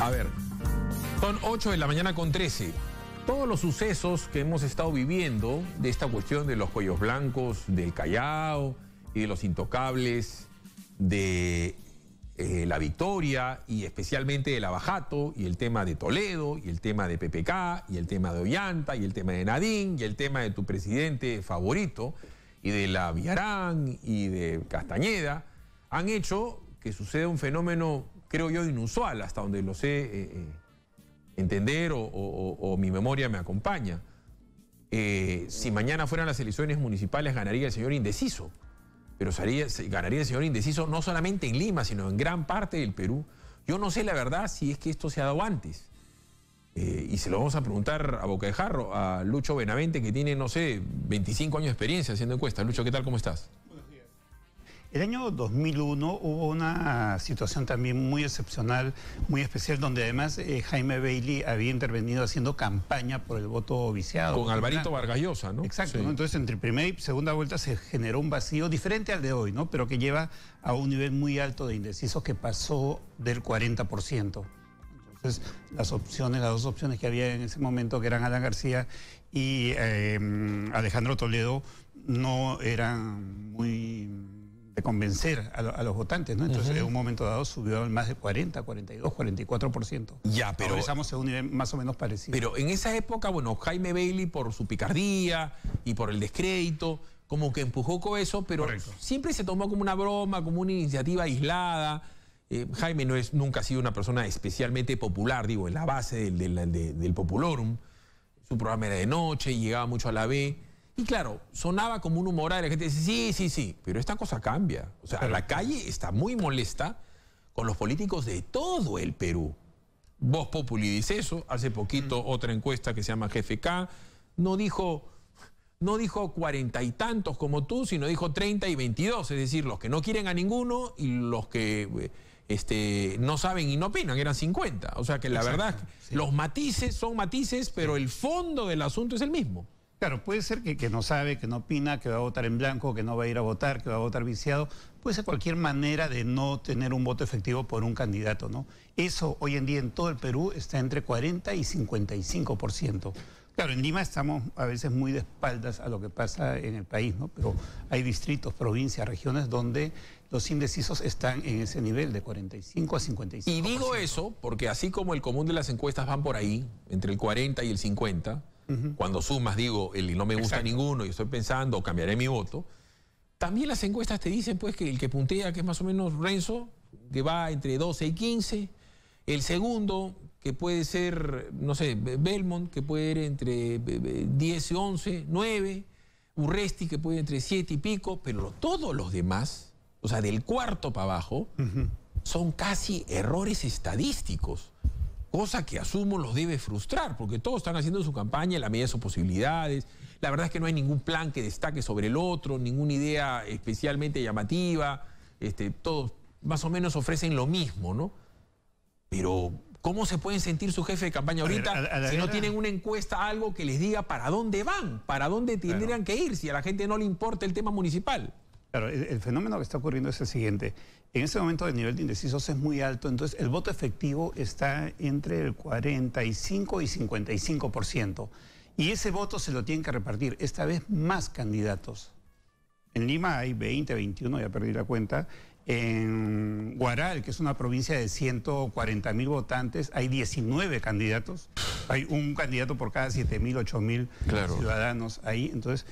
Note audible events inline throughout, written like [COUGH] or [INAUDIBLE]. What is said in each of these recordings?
A ver, son 8 de la mañana con 13. Todos los sucesos que hemos estado viviendo de esta cuestión de los cuellos blancos del Callao y de los intocables de eh, la Victoria y especialmente de la Bajato y el tema de Toledo y el tema de PPK y el tema de Ollanta y el tema de Nadín y el tema de tu presidente favorito y de la Villarán y de Castañeda han hecho que suceda un fenómeno, creo yo, inusual hasta donde lo sé eh, eh, entender o, mi memoria me acompaña. si mañana fueran las elecciones municipales ganaría el señor indeciso pero ganaría el señor indeciso no solamente en Lima, sino en gran parte del Perú. Yo no sé la verdad si es que esto se ha dado antes. Eh, y se lo vamos a preguntar a boca de jarro a Lucho Benavente, que tiene, no sé, 25 años de experiencia haciendo encuestas. Lucho, ¿qué tal? ¿Cómo estás? El año 2001 hubo una situación también muy excepcional, muy especial, donde además eh, Jaime Bailey había intervenido haciendo campaña por el voto viciado. Con Alvarito Vargas Llosa, ¿no? Exacto, entonces entre primera y segunda vuelta se generó un vacío diferente al de hoy, ¿no? Pero que lleva a un nivel muy alto de indecisos que pasó del 40%. Entonces, las opciones, las dos opciones que había en ese momento, que eran Alan García y eh, Alejandro Toledo, no eran muy de convencer a, los votantes, ¿no? Entonces, en un momento dado subió más de 40, 42, 44%. Ya, pero... Ahora estamos en un nivel más o menos parecido. Pero en esa época, bueno, Jaime Bailey por su picardía y por el descrédito, como que empujó con eso, pero siempre se tomó como una broma, como una iniciativa aislada. Eh, Jaime no es, nunca ha sido una persona especialmente popular, digo, en la base del, del, del Populorum. Su programa era de noche, llegaba mucho a la B. Y claro, sonaba como un humor, la gente dice, sí, sí, sí, pero esta cosa cambia. O sea, la calle está muy molesta con los políticos de todo el Perú. Vos Populi dice eso, hace poquito mm. otra encuesta que se llama GFK, no dijo, no dijo cuarenta y tantos como tú, sino dijo treinta y veintidós, es decir, los que no quieren a ninguno y los que este, no saben y no opinan, eran cincuenta. O sea que la verdad, los matices son matices, pero el fondo del asunto es el mismo. Claro, puede ser que, no sabe, que no opina, que va a votar en blanco, que no va a ir a votar, que va a votar viciado. Puede ser cualquier manera de no tener un voto efectivo por un candidato, ¿no? Eso hoy en día en todo el Perú está entre 40 y 55%. Claro, en Lima estamos a veces muy de espaldas a lo que pasa en el país, ¿no? Pero hay distritos, provincias, regiones donde los indecisos están en ese nivel de 45 a 55%. Y digo eso porque así como el común de las encuestas van por ahí, entre el 40 y el 50, cuando sumas, digo, el no me gusta ninguno y estoy pensando, cambiaré mi voto. También las encuestas te dicen pues que el que puntea, que es más o menos Renzo, que va entre 12 y 15. El segundo, que puede ser, no sé, Belmont, que puede ir entre 10 y 11, 9. Urresti, que puede ir entre 7 y pico. Pero todos los demás, o sea, del cuarto para abajo, son casi errores estadísticos cosa que asumo los debe frustrar, porque todos están haciendo su campaña en la medida de sus posibilidades. La verdad es que no hay ningún plan que destaque sobre el otro, ninguna idea especialmente llamativa. Este, todos más o menos ofrecen lo mismo, ¿no? Pero, ¿cómo se pueden sentir su jefe de campaña ahorita si no tienen una encuesta, algo que les diga para dónde van, para dónde tendrían que ir, si a la gente no le importa el tema municipal? Claro, el, fenómeno que está ocurriendo es el siguiente. En ese momento el nivel de indecisos es muy alto, entonces el voto efectivo está entre el 45 y 55%. Y ese voto se lo tienen que repartir, esta vez más candidatos. En Lima hay 20, 21, ya perdí la cuenta. En Guaral, que es una provincia de 140 mil votantes, hay 19 candidatos. Hay un candidato por cada 7 mil, 8 mil ciudadanos ahí. Entonces,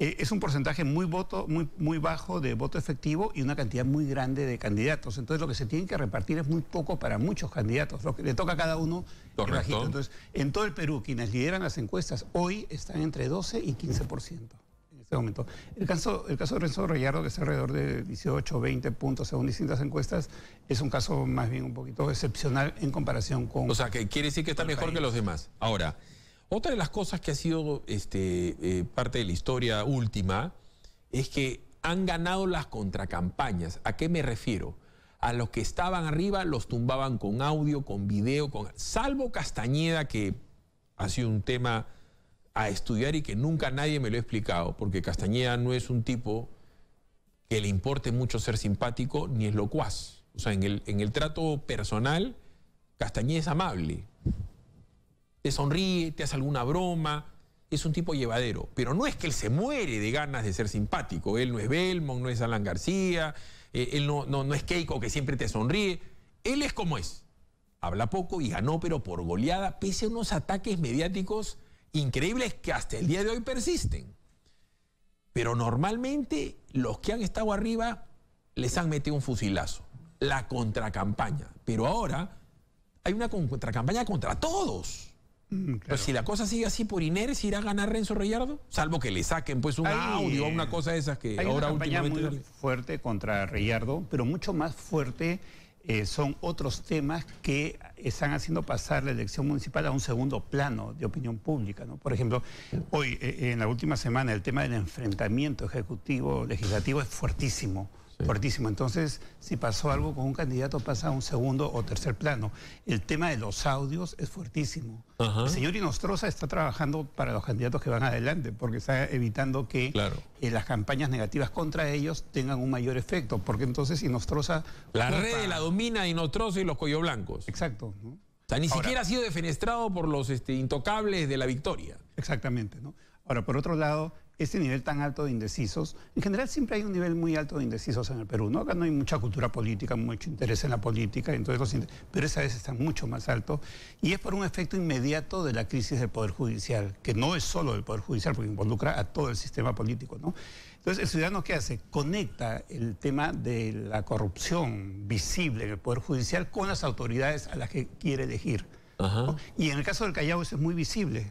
eh, es un porcentaje muy, voto, muy, muy bajo de voto efectivo y una cantidad muy grande de candidatos. Entonces lo que se tiene que repartir es muy poco para muchos candidatos. Lo que le toca a cada uno Correcto. Entonces, en todo el Perú, quienes lideran las encuestas hoy están entre 12 y 15% en este momento. El caso, el caso de Renzo Rayardo, que es alrededor de 18 o 20 puntos según distintas encuestas, es un caso más bien un poquito excepcional en comparación con... O sea, que quiere decir que está mejor que los demás. Ahora... Otra de las cosas que ha sido este, eh, parte de la historia última es que han ganado las contracampañas. ¿A qué me refiero? A los que estaban arriba los tumbaban con audio, con video, con... salvo Castañeda, que ha sido un tema a estudiar y que nunca nadie me lo ha explicado, porque Castañeda no es un tipo que le importe mucho ser simpático ni es locuaz. O sea, en el, en el trato personal, Castañeda es amable. Te sonríe, te hace alguna broma, es un tipo llevadero. Pero no es que él se muere de ganas de ser simpático. Él no es Belmont, no es Alan García, eh, él no, no, no es Keiko que siempre te sonríe. Él es como es. Habla poco y ganó, pero por goleada, pese a unos ataques mediáticos increíbles que hasta el día de hoy persisten. Pero normalmente los que han estado arriba les han metido un fusilazo. La contracampaña. Pero ahora hay una contracampaña contra todos. Mm, pues si la cosa sigue así por inercia, ¿irá a ganar Renzo Reyardo? Salvo que le saquen pues un audio o una cosa de esas que hay ahora una campaña muy fuerte contra Reyardo, pero mucho más fuerte eh, son otros temas que están haciendo pasar la elección municipal a un segundo plano de opinión pública. ¿no? Por ejemplo, hoy, eh, en la última semana, el tema del enfrentamiento ejecutivo-legislativo es fuertísimo fuertísimo. Entonces, si pasó algo con un candidato, pasa a un segundo o tercer plano. El tema de los audios es fuertísimo. El señor Inostroza está trabajando para los candidatos que van adelante, porque está evitando que eh, las campañas negativas contra ellos tengan un mayor efecto, porque entonces Inostroza... La red la domina Inostroza y los cuello blancos. Exacto. O sea, ni siquiera ha sido defenestrado por los este, intocables de la victoria. Exactamente. ¿no? Ahora, por otro lado, este nivel tan alto de indecisos. En general siempre hay un nivel muy alto de indecisos en el Perú, ¿no? Acá no hay mucha cultura política, mucho interés en la política, entonces pero esa vez está mucho más alto y es por un efecto inmediato de la crisis del Poder Judicial, que no es solo del Poder Judicial, porque involucra a todo el sistema político, ¿no? Entonces, el ciudadano, ¿qué hace? Conecta el tema de la corrupción visible en el Poder Judicial con las autoridades a las que quiere elegir. Y en el caso del Callao eso es muy visible.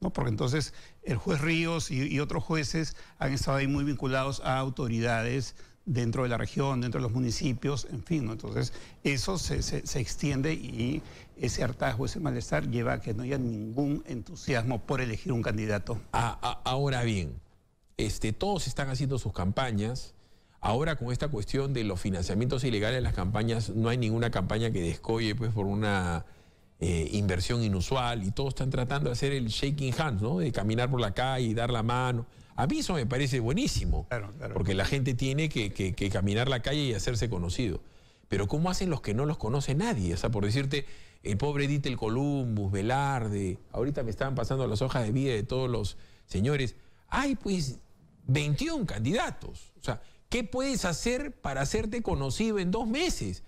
¿no? porque entonces el juez Ríos y, otros jueces han estado ahí muy vinculados a autoridades dentro de la región, dentro de los municipios, en fin, entonces eso se, extiende y ese hartazgo, ese malestar lleva a que no haya ningún entusiasmo por elegir un candidato. ahora bien, este, todos están haciendo sus campañas. Ahora con esta cuestión de los financiamientos ilegales de las campañas, no hay ninguna campaña que descolle pues, por una eh, inversión inusual y todos están tratando de hacer el shaking hands, ¿no? De caminar por la calle y dar la mano. A mí eso me parece buenísimo, porque la gente tiene que, caminar la calle y hacerse conocido. Pero ¿cómo hacen los que no los conoce nadie? O sea, por decirte, el pobre el Columbus, Velarde, ahorita me estaban pasando las hojas de vida de todos los señores. Hay pues 21 candidatos. O sea, ¿Qué puedes hacer para hacerte conocido en dos meses?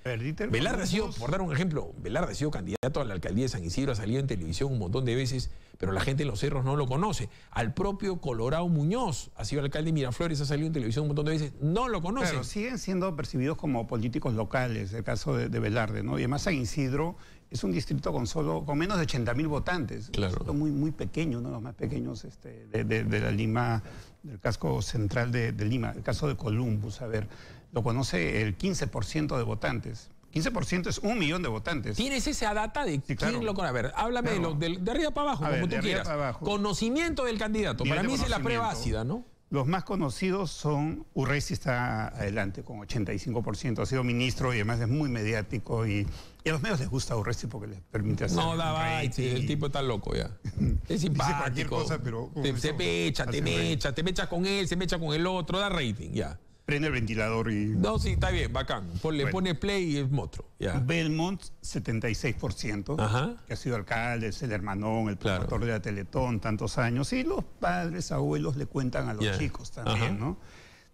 Velarde ha sido, por dar un ejemplo, Velarde ha sido candidato a la alcaldía de San Isidro, ha salido en televisión un montón de veces, pero la gente en los cerros no lo conoce. Al propio Colorado Muñoz, ha sido alcalde de Miraflores, ha salido en televisión un montón de veces, no lo conoce. Pero siguen siendo percibidos como políticos locales, el caso de, Velarde, ¿no? Y además San Isidro es un distrito con solo con menos de 80 mil votantes. Claro. muy, muy pequeño, uno de los más pequeños este, de, la Lima, del casco central de, Lima. El caso de Columbus, a ver, lo conoce el 15% de votantes. 15% es un millón de votantes. ¿Tienes esa data de quién lo conoce? A ver, háblame de, de, arriba para abajo, como tú quieras. Conocimiento del candidato. Para mí es la prueba ácida, ¿no? Los más conocidos son, Urresti está adelante con 85%, ha sido ministro y además es muy mediático y, a los medios les gusta Urresti porque les permite hacer No, da el tipo está loco ya. [LAUGHS] Es simpático. Cosa, pero se mecha, te mecha, te mecha con él, se mecha con el otro, da rating, ya prende el ventilador y... No, sí, está bien, bacán. Le pone play y es monstruo. Belmont, 76%, que ha sido alcalde, es el hermanón, el promotor de la Teletón, tantos años. Y los padres, abuelos le cuentan a los chicos también, ¿no?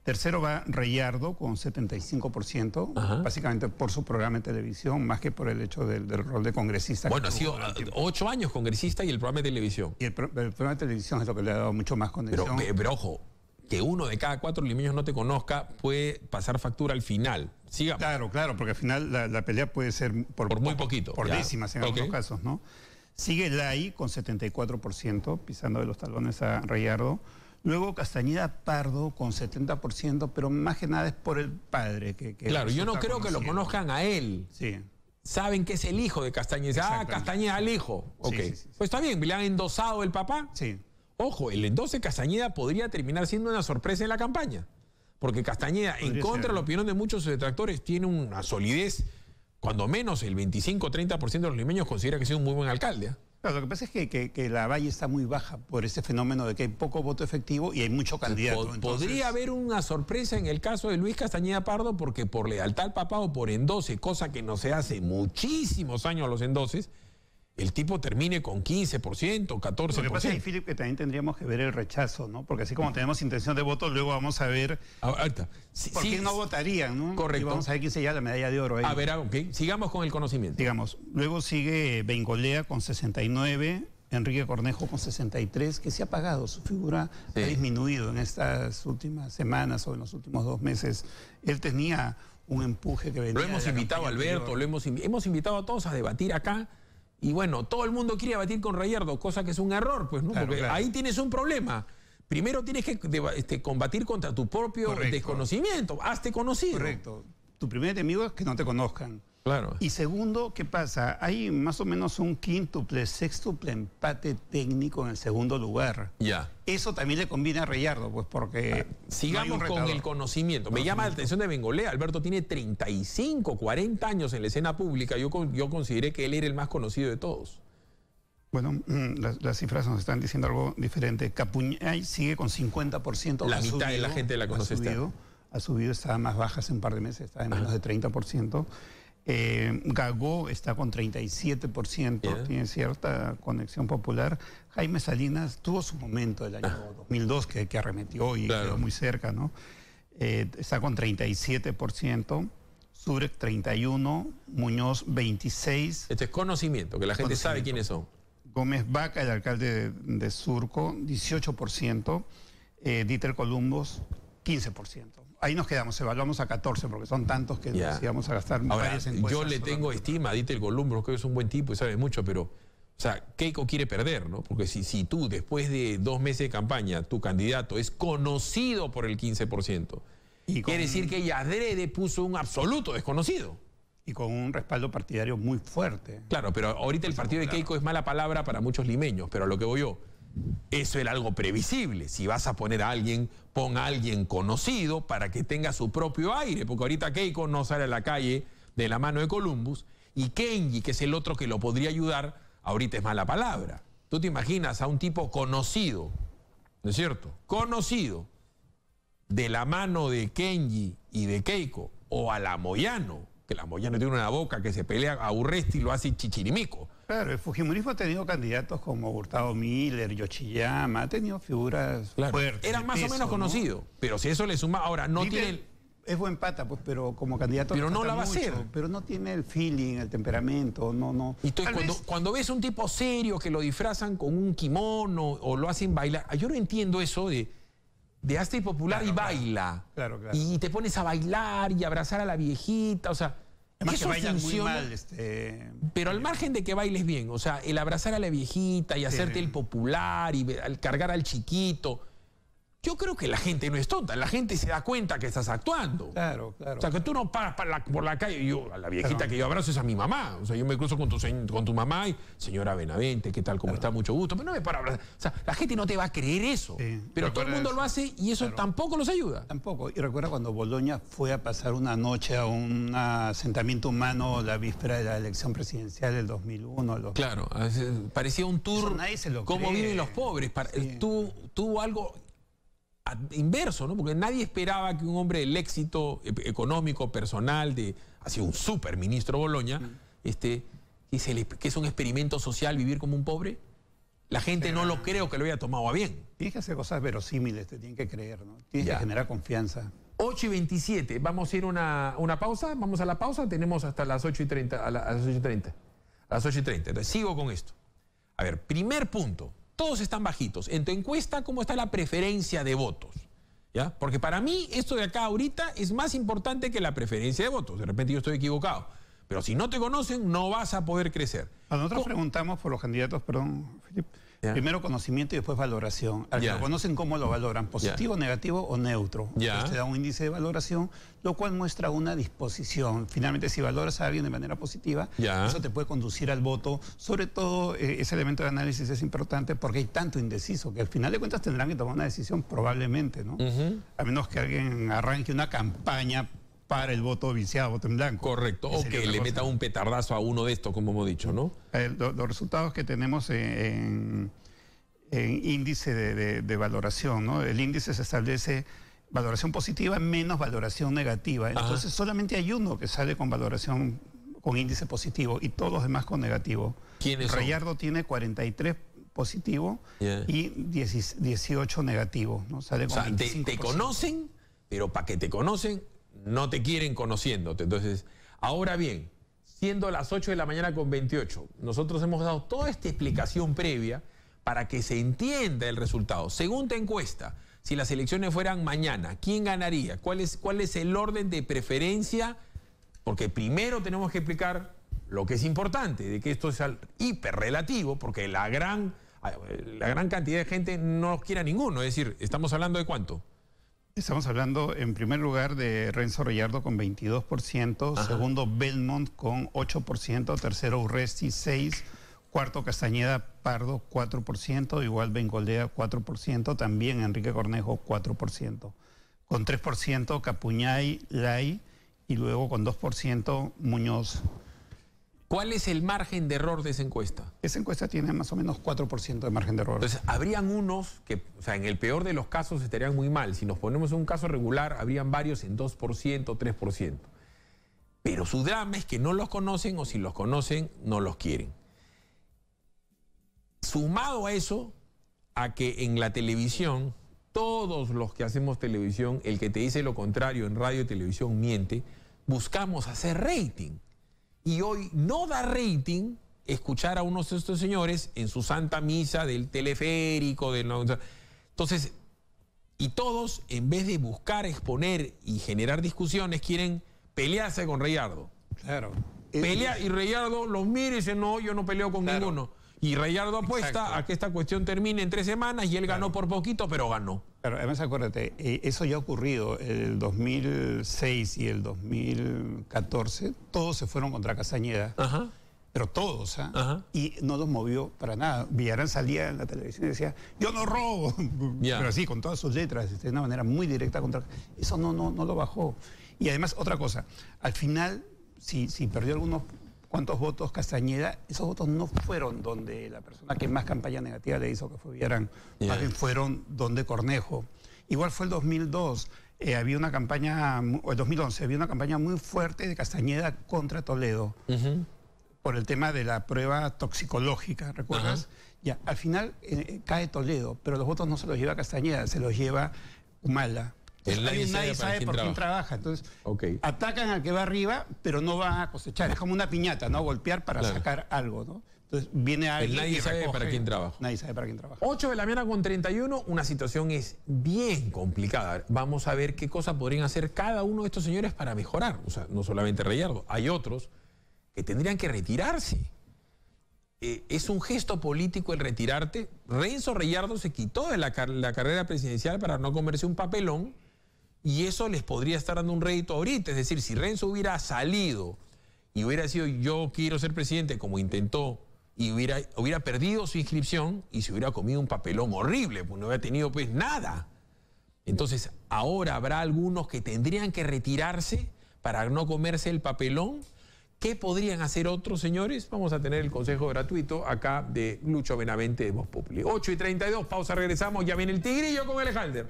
Tercero va Reyardo con 75%, básicamente por su programa de televisión, más que por el hecho del, rol de congresista. Bueno, ha sido ocho años congresista y el programa de televisión. Y el, programa de televisión es lo que le ha dado mucho más conexión. pero ojo, que uno de cada cuatro limeños no te conozca puede pasar factura al final. Sigamos. Claro, claro, porque al final la, pelea puede ser por, muy poquito. Por décimas en algunos casos, ¿no? Sigue Lai con 74%, pisando de los talones a Rayardo. Luego Castañeda Pardo con 70%, pero más que nada es por el padre. Que, claro, yo no creo que lo conozcan a él. Sí. Saben que es el hijo de Castañeda. Ah, Castañeda el hijo. Ok. pues está bien, ¿le han endosado el papá? Sí. Ojo, el entonces Castañeda podría terminar siendo una sorpresa en la campaña. Porque Castañeda, en contra de la opinión de muchos detractores, tiene una solidez, cuando menos el 25-30% de los limeños considera que sido un muy buen alcalde. ¿ah? lo que pasa es que, la valle está muy baja por ese fenómeno de que hay poco voto efectivo y hay mucho candidato. Podría haber una sorpresa en el caso de Luis Castañeda Pardo porque por lealtad al papá o por endose, cosa que no se hace muchísimos años los endoses, el tipo termine con 15%, 14%. Lo que pasa es, Philip, que también tendríamos que ver el rechazo, ¿no? Porque así como tenemos intención de voto, luego vamos a ver Ahorita. por qué no votarían, ¿no? Correcto. Y vamos a ver quién se lleva la medalla de oro ahí. A ver, ok. Sigamos con el conocimiento. Digamos, luego sigue Bengolea con 69, Enrique Cornejo con 63, que se ha pagado, su figura ha disminuido en estas últimas semanas o en los últimos dos meses. Él tenía un empuje que venía... Lo hemos invitado, Alberto, lo hemos, hemos invitado a todos a debatir acá y bueno, todo el mundo quiere batir con Rayardo, cosa que es un error, pues, ¿no? Porque ahí tienes un problema. Primero tienes que este, combatir contra tu propio desconocimiento. Hazte conocido. Correcto. Tu primer enemigo es que no te conozcan. Claro. Y segundo, ¿qué pasa? Hay más o menos un quíntuple, sextuple empate técnico en el segundo lugar. Ya. Eso también le conviene a Reyardo, pues porque... Ah, sigamos con el conocimiento. Me llama la atención de Bengolea. Alberto tiene 35, 40 años en la escena pública. Yo, yo consideré que él era el más conocido de todos. Bueno, mm, las, cifras nos están diciendo algo diferente. Capuñay sigue con 50%. La mitad de la gente la conoce. Ha subido, ha subido, estaba más baja hace un par de meses, está en menos de 30%. Eh, Gagó está con 37%, tiene cierta conexión popular. Jaime Salinas tuvo su momento el año 2002 ah. que, arremetió y quedó muy cerca, ¿no? Eh, está con 37%. Surek 31, Muñoz 26. Este es conocimiento, que la gente sabe quiénes son. Gómez Vaca, el alcalde de, Surco, 18%. Eh, Dieter Columbus, 15% ahí nos quedamos, evaluamos a 14 porque son tantos que nos íbamos a gastar Ahora, Yo le tengo estima a Dieter Columbus, que es un buen tipo y sabe mucho, pero, o sea, Keiko quiere perder, ¿no? Porque si, si tú, después de dos meses de campaña, tu candidato es conocido por el 15%, quiere decir que ella adrede puso un absoluto desconocido. Y con un respaldo partidario muy fuerte. Claro, pero ahorita el partido de Keiko es mala palabra para muchos limeños, pero a lo que voy yo eso era algo previsible. Si vas a poner a alguien, pon a alguien conocido para que tenga su propio aire, porque ahorita Keiko no sale a la calle de la mano de Columbus y Kenji, que es el otro que lo podría ayudar, ahorita es mala palabra. Tú te imaginas a un tipo conocido, ¿no es cierto? Conocido de la mano de Kenji y de Keiko o a la Moyano, que la Moyano tiene una boca que se pelea a Urresti y lo hace chichirimico Claro, el Fujimorismo ha tenido candidatos como Hurtado Miller, Yoshiyama, ha tenido figuras fuertes. Eran más o menos conocidos, pero si eso le suma, ahora no tiene... Es buen pata, pues, pero como candidato... Pero no la va a hacer. Pero no tiene el feeling, el temperamento, no, no. Y cuando, cuando ves un tipo serio que lo disfrazan con un kimono o lo hacen bailar, ah, yo no entiendo eso de de hazte popular y baila. Claro, claro. Y te pones a bailar y abrazar a la viejita, o sea... Además que bailan muy mal. Este, pero al margen de que bailes bien, o sea, el abrazar a la viejita y hacerte el popular y cargar al chiquito, yo creo que la gente no es tonta, la gente se da cuenta que estás actuando. Claro, claro. O sea, que tú no paras por la, calle, yo, a la viejita que yo abrazo es a mi mamá. O sea, yo me cruzo con tu, con tu mamá y, señora Benavente, ¿qué tal? ¿Cómo está? Mucho gusto. Pero no me paro a abrazar. O sea, la gente no te va a creer eso. pero todo el mundo lo hace y eso tampoco los ayuda. Tampoco. Y recuerda cuando Boloña fue a pasar una noche a un asentamiento humano la víspera de la elección presidencial del 2001. Claro, parecía un tour. nadie se lo Cómo viven los pobres. tuvo algo inverso, ¿no? Porque nadie esperaba que un hombre del éxito económico, personal, de, ha sido un super ministro Boloña, mm. este, que es un experimento social vivir como un pobre. La gente no lo creo que lo haya tomado a bien. Tienes que hacer cosas verosímiles, te tienen que creer, ¿no? Tienes que generar confianza. 8 y 27, vamos a ir una, una pausa, vamos a la pausa, tenemos hasta las 8 y 30, a, las 8 y 30. A las 8 y 30, entonces sigo con esto. A ver, primer punto, todos están bajitos. En tu encuesta, ¿cómo está la preferencia de votos? ¿Ya? Porque para mí esto de acá ahorita es más importante que la preferencia de votos. De repente yo estoy equivocado. Pero si no te conocen, no vas a poder crecer. nosotros preguntamos por los candidatos, perdón, Felipe, Primero conocimiento y después valoración. Al que lo conocen, ¿cómo lo valoran? ¿Positivo, negativo o neutro? Ya. Te da un índice de valoración, lo cual muestra una disposición. Finalmente, si valoras a alguien de manera positiva, eso te puede conducir al voto. Sobre todo, eh, ese elemento de análisis es importante porque hay tanto indeciso que al final de cuentas tendrán que tomar una decisión probablemente, ¿no? A menos que alguien arranque una campaña para el voto viciado, voto en blanco. Correcto, o que le meta un petardazo a uno de estos, como hemos dicho, ¿no? Eh, los resultados que tenemos en, índice de, valoración, ¿no? El índice se establece valoración positiva menos valoración negativa. Entonces solamente hay uno que sale con valoración con índice positivo y todos los demás con negativo. ¿Quiénes Rayardo tiene 43 positivo y 18 negativo. ¿no? Sale o sea, te, conocen, pero para que te conocen, no te quieren conociéndote. Entonces, ahora bien, siendo las 8 de la mañana con 28, nosotros hemos dado toda esta explicación previa para que se entienda el resultado. Según tu encuesta, si las elecciones fueran mañana, ¿quién ganaría? ¿Cuál es, cuál es el orden de preferencia? Porque primero tenemos que explicar lo que es importante, de que esto es hiperrelativo, porque la gran la gran cantidad de gente no quiere a ninguno. Es decir, ¿estamos hablando de cuánto? Estamos hablando en primer lugar de Renzo Reyardo con 22%, segundo Belmont con 8%, tercero Urresti 6%, cuarto Castañeda Pardo 4%, igual Bengoldea 4%, también Enrique Cornejo 4%, con 3% Capuñay Lai y luego con 2% Muñoz ¿Cuál es el margen de error de esa encuesta? Esa encuesta tiene más o menos 4% de margen de error. Entonces, habrían unos que, o sea, en el peor de los casos estarían muy mal. Si nos ponemos en un caso regular, habrían varios en 2%, 3%. Pero su drama es que no los conocen o si los conocen, no los quieren. Sumado a eso, a que en la televisión, todos los que hacemos televisión, el que te dice lo contrario en radio y televisión miente, buscamos hacer rating. Y hoy no da rating escuchar a unos de estos señores en su santa misa del teleférico. De, entonces, y todos, en vez de buscar exponer y generar discusiones, quieren pelearse con Reyardo. Claro. Pelea y Reyardo los mira y dice, no, yo no peleo con ninguno. Y Rayardo apuesta a que esta cuestión termine en tres semanas y él ganó por poquito, pero ganó. Pero además acuérdate, eh, eso ya ha ocurrido el 2006 y el 2014, todos se fueron contra Castañeda. Pero todos, ¿ah? Y no los movió para nada. Villarán salía en la televisión y decía, yo no robo. [LAUGHS] Pero así, con todas sus letras, de una manera muy directa contra... Eso no, no, no lo bajó. Y además, otra cosa, al final, si, si perdió algunos cuántos votos Castañeda, esos votos no fueron donde la persona que más campaña negativa le hizo que fue Villarán, más bien fueron donde Cornejo. Igual fue el 2002, eh, había una campaña, o el 2011, había una campaña muy fuerte de Castañeda contra Toledo. Por el tema de la prueba toxicológica, ¿recuerdas? Ya, al final eh, cae Toledo, pero los votos no se los lleva Castañeda, se los lleva Humala nadie, sabe, por quién trabaja. Entonces, atacan al que va arriba, pero no van a cosechar. Es como una piñata, ¿no? Golpear para sacar algo, ¿no? Entonces viene alguien. nadie sabe para quién trabaja. Nadie sabe para quién trabaja. 8 de la mañana con 31, una situación es bien complicada. Vamos a ver qué cosas podrían hacer cada uno de estos señores para mejorar. O sea, no solamente Reyardo, hay otros que tendrían que retirarse. Eh, es un gesto político el retirarte. Renzo Reyardo se quitó de la carrera presidencial para no comerse un papelón y eso les podría estar dando un rédito ahorita. Es decir, si Renzo hubiera salido y hubiera sido yo quiero ser presidente como intentó y hubiera, hubiera perdido su inscripción y se hubiera comido un papelón horrible, pues no hubiera tenido pues nada. Entonces, ahora habrá algunos que tendrían que retirarse para no comerse el papelón. ¿Qué podrían hacer otros señores? Vamos a tener el consejo gratuito acá de Lucho Benavente de Voz Populi. 8 y 32, pausa, regresamos. Ya viene el tigrillo con Alejandro.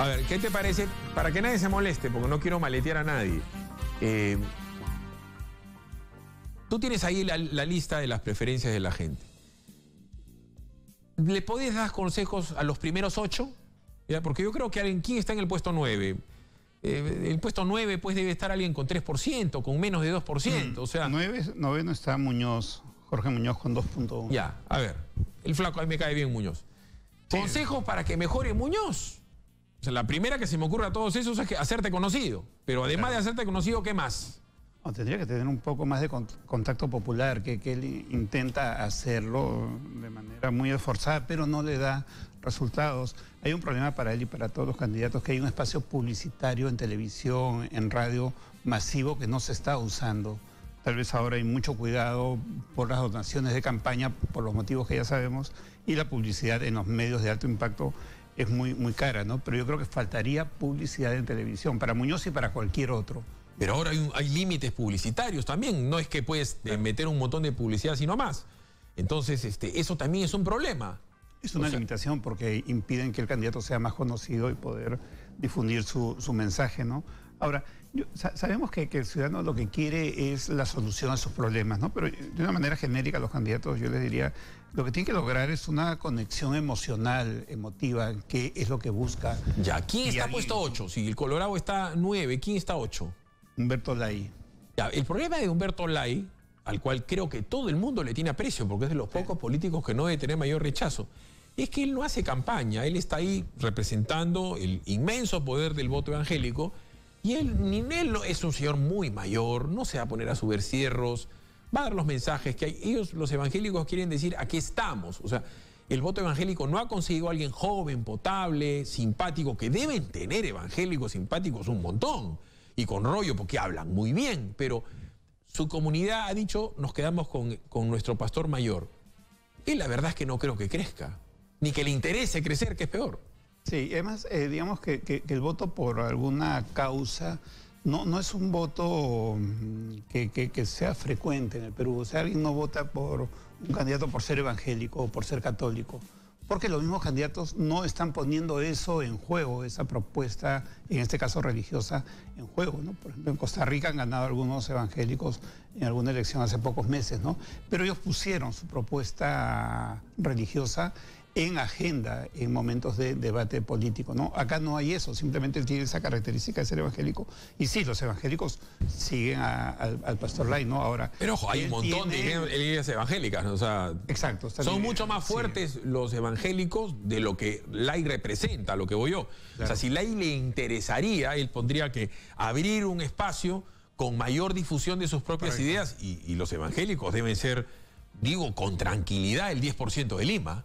A ver, ¿qué te parece? Para que nadie se moleste, porque no quiero maletear a nadie. Eh, tú tienes ahí la, lista de las preferencias de la gente. ¿Le podés dar consejos a los primeros ocho? Porque yo creo que alguien, ¿quién está en el puesto nueve? Eh, el puesto nueve pues debe estar alguien con 3%, con menos de 2%. O sea, nueve, noveno está Muñoz, Jorge Muñoz con 2.1. Ya, a ver, el flaco, ahí me cae bien Muñoz. Consejos para que mejore Muñoz. O sea, la primera que se me ocurre a todos esos es que hacerte conocido. Pero además de hacerte conocido, ¿qué más? tendría que tener un poco más de contacto popular, que, que, él intenta hacerlo de manera muy esforzada, pero no le da resultados. Hay un problema para él y para todos los candidatos, que hay un espacio publicitario en televisión, en radio masivo que no se está usando. Tal vez ahora hay mucho cuidado por las donaciones de campaña, por los motivos que ya sabemos, y la publicidad en los medios de alto impacto es muy, muy cara, ¿no? Pero yo creo que faltaría publicidad en televisión, para Muñoz y para cualquier otro. Pero ahora hay, límites publicitarios también, no es que puedes eh, meter un montón de publicidad sino más. Entonces, este, eso también es un problema. Es una limitación porque impiden que el candidato sea más conocido y poder difundir su, mensaje, ¿no? Ahora, sabemos que, el ciudadano lo que quiere es la solución a sus problemas, ¿no? Pero de una manera genérica a los candidatos yo les diría, lo que tienen que lograr es una conexión emocional, emotiva, que es lo que busca. Ya, ¿quién está puesto 8? Si el Colorado está 9, ¿quién está 8? Humberto Lai. Ya, el problema de Humberto Lai, al cual creo que todo el mundo le tiene aprecio, porque es de los pocos políticos que no debe tener mayor rechazo, es que él no hace campaña, él está ahí representando el inmenso poder del voto evangélico y él, él es un señor muy mayor, no se va a poner a subir cierros, va a dar los mensajes que hay. Ellos, los evangélicos, quieren decir, aquí estamos. O sea, el voto evangélico no ha conseguido a alguien joven, potable, simpático, que deben tener evangélicos simpáticos un montón y con rollo porque hablan muy bien, pero su comunidad ha dicho, nos quedamos con, con nuestro pastor mayor. Y la verdad es que no creo que crezca ni que le interese crecer, que es peor. Sí, además, eh, digamos que, el voto por alguna causa no, no es un voto mm, que, sea frecuente en el Perú. O sea, alguien no vota por un candidato por ser evangélico o por ser católico. Porque los mismos candidatos no están poniendo eso en juego, esa propuesta, en este caso religiosa, en juego. Por ejemplo, en Costa Rica han ganado algunos evangélicos en alguna elección hace pocos meses, ¿no? Pero ellos pusieron su propuesta religiosa en agenda en momentos de debate político. ¿no? Acá no hay eso, simplemente tiene esa característica de ser evangélico. Y sí, los evangélicos siguen al, pastor Lai, ¿no? Ahora. Pero ojo, hay un montón de iglesias evangélicas, ¿no? o sea, Exacto. Son mucho más fuertes los evangélicos de lo que Lai representa, lo que voy yo. O sea, si Lai le interesaría, él pondría que abrir un espacio con mayor difusión de sus propias ideas y, y los evangélicos deben ser, digo, con tranquilidad el 10% de Lima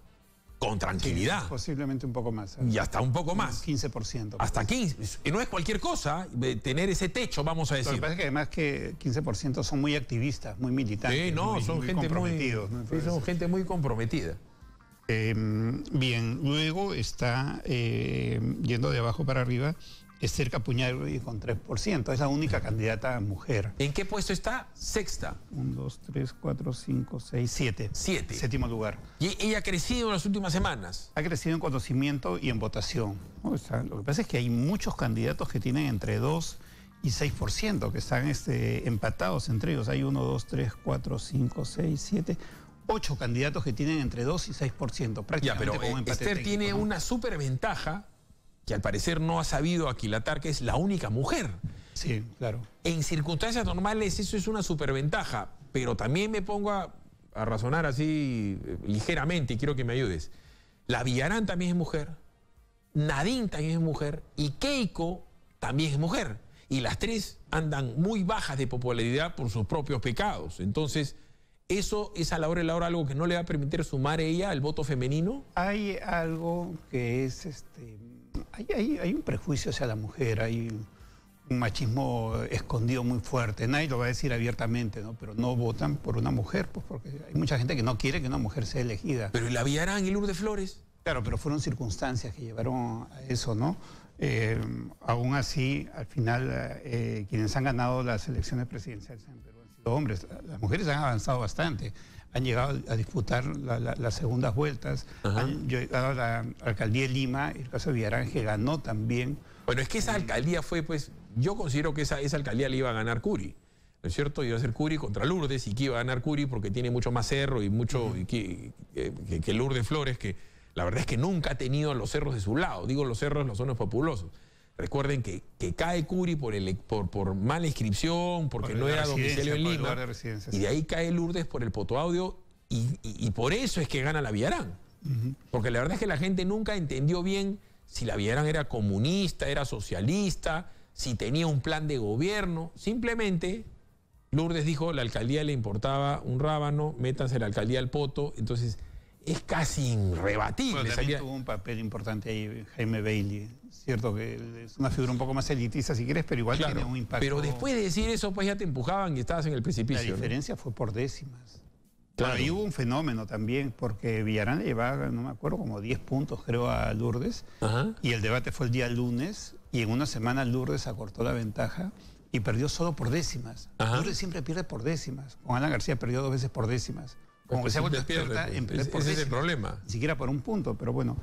con tranquilidad. posiblemente un poco más. Y hasta un poco más. 15%. Hasta 15%. Y no es cualquier cosa tener ese techo, vamos a decir. Lo que pasa es que además que 15% son muy activistas, muy militantes. Sí, no, son, gente muy, son gente muy comprometida. Em, bien, luego está eh, yendo de abajo para arriba Esther y con 3%. Es la única candidata mujer. ¿En qué puesto está? Sexta. 1, 2, 3, 4, 5, 6, 7. 7. Séptimo lugar. ¿Y ella ha crecido en las últimas semanas? Ha crecido en conocimiento y en votación. lo que pasa es que hay muchos candidatos que tienen entre 2 y 6%, que están este, empatados entre ellos. Hay 1, 2, 3, 4, 5, 6, 7 ocho candidatos que tienen entre 2 y 6%, prácticamente ya, pero, como empate Esther tiene una superventaja que al parecer no ha sabido aquilatar que es la única mujer. Sí, claro. En circunstancias normales eso es una superventaja, pero también me pongo a, razonar así eh, ligeramente y quiero que me ayudes. La Villarán también es mujer, Nadine también es mujer y Keiko también es mujer. Y las tres andan muy bajas de popularidad por sus propios pecados. Entonces, ¿eso es a la hora de la hora algo que no le va a permitir sumar ella al voto femenino? Hay algo que es este hay, un prejuicio hacia la mujer, hay un machismo escondido muy fuerte. Nadie lo va a decir abiertamente, ¿no? Pero no votan por una mujer, pues porque hay mucha gente que no quiere que una mujer sea elegida. Pero ¿y la Villarán y Lourdes Flores? Claro, pero fueron circunstancias que llevaron a eso, ¿no? Eh, aún así, al final, eh, quienes han ganado las elecciones presidenciales en Perú han sido hombres. Las mujeres han avanzado bastante han llegado a disputar las segundas vueltas, han llegado a la alcaldía de Lima, el caso de Villarán ganó también. Bueno, es que esa alcaldía fue, pues, yo considero que esa, esa alcaldía le iba a ganar Curi. ¿no es cierto? Iba a ser Curi contra Lourdes y que iba a ganar Curi porque tiene mucho más cerro y mucho que, que, Lourdes Flores, que la verdad es que nunca ha tenido los cerros de su lado. Digo los cerros, los zonas populosos. Recuerden que, que cae Curi por, el, por, por mala inscripción, porque no era domicilio en Lima. y de ahí cae Lourdes por el potoaudio y, y, por eso es que gana la Villarán. Porque la verdad es que la gente nunca entendió bien si la Villarán era comunista, era socialista, si tenía un plan de gobierno. Simplemente Lourdes dijo, la alcaldía le importaba un rábano, métanse la alcaldía al poto. Entonces es casi irrebatible. también tuvo un papel importante ahí Jaime Bailey. Cierto que es una figura un poco más elitista si quieres, pero igual tiene un impacto. Pero después de decir eso, pues ya te empujaban y estabas en el precipicio. La diferencia fue por décimas. Claro. Ahí hubo un fenómeno también, porque Villarán le llevaba, no me acuerdo, como 10 puntos creo a Lourdes, y el debate fue el día lunes, y en una semana Lourdes acortó la ventaja y perdió solo por décimas. Lourdes siempre pierde por décimas. Con Alan García perdió dos veces por décimas. Como que se ha vuelto experta en perder por décimas. es el problema. Ni siquiera por un punto, pero bueno.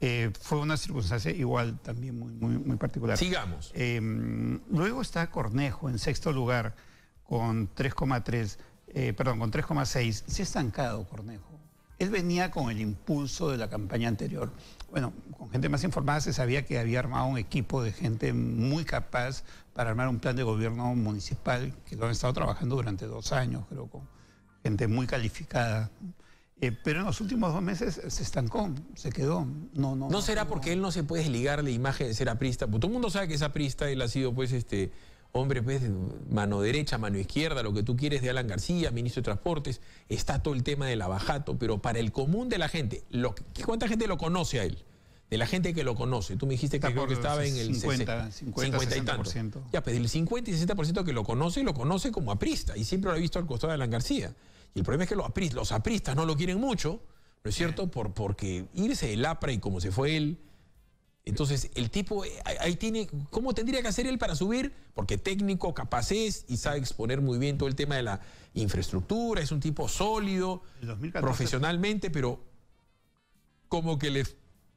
Eh, fue una circunstancia igual también muy, muy, muy particular. Sigamos. Em, luego está Cornejo en sexto lugar con 3,3. Eh, perdón, con 3,6, se ha estancado Cornejo. Él venía con el impulso de la campaña anterior. Bueno, con gente más informada se sabía que había armado un equipo de gente muy capaz para armar un plan de gobierno municipal que lo han estado trabajando durante dos años, creo, con gente muy calificada. Eh, pero en los últimos dos meses se estancó, se quedó. No, no, ¿No será porque él no se puede desligar la imagen de ser aprista? Porque todo el mundo sabe que es aprista, él ha sido pues este hombre, pues, mano derecha, mano izquierda, lo que tú quieres de Alan García, ministro de Transportes, está todo el tema del abajato, pero para el común de la gente, ¿cuánta gente lo conoce a él? De la gente que lo conoce. Tú me dijiste que, que estaba en el 50, 50, 50 y tanto. Ya, pues el 50 y 60% que lo conoce, lo conoce como aprista y siempre lo ha visto al costado de Alan García. Y el problema es que los, apristas, los apristas no lo quieren mucho, ¿no es cierto? Por, porque irse del APRA y como se fue él, entonces, el tipo eh, ahí tiene, ¿cómo tendría que hacer él para subir? Porque técnico, capaz es y sabe exponer muy bien todo el tema de la infraestructura, es un tipo sólido, profesionalmente, pero como que le,